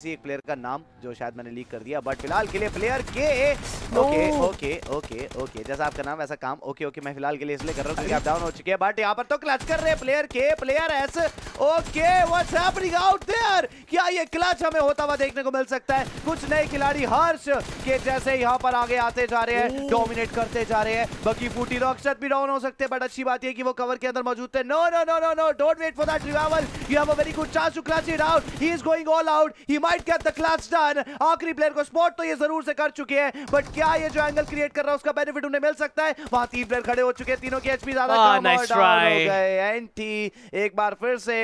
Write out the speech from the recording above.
किसी एक प्लेयर का नाम जो शायद मैंने लीक कर दिया बट फ़िलहाल के लिए प्लेयर के ओके ओके ओके ओके जैसा आपका नाम वैसा काम ओके ओके मैं फ़िलहाल के लिए इसलिए कर रहा हूँ क्योंकि आप डाउन हो चुके हैं बट यहाँ पर तो क्लच कर रहे हैं प्लेयर के players okay what's happening out there क्या ये क्लच हमें होता हुआ देखने को मिल सकता है? कुछ नए खिलाड़ी हर्ष के जैसे यहाँ पर आगे आते जा रहे हैं डोमिनेट करते जा रहे हैं। बकी फूटी रॉकसट भी डाउन हो सकते हैं बट अच्छी बात है कि वो कवर के अंदर मौजूद थे। No no no no no don't wait for that revival you have a very good chance to clutch it out he is going all out he might get the clutch done आखिरी player को spot तो ये ज़रूर से कर चुके हैं but क्या ये जो एंगल क्रिएट कर रहा है उसका बेनिफिट उन्हें मिल सकता है? वहाँ तीन प्लेयर खड़े हो चुके हैं तीनों की एचपी ज़्यादा Ah, कम और डाउन हो गए। एंटी एक बार फिर से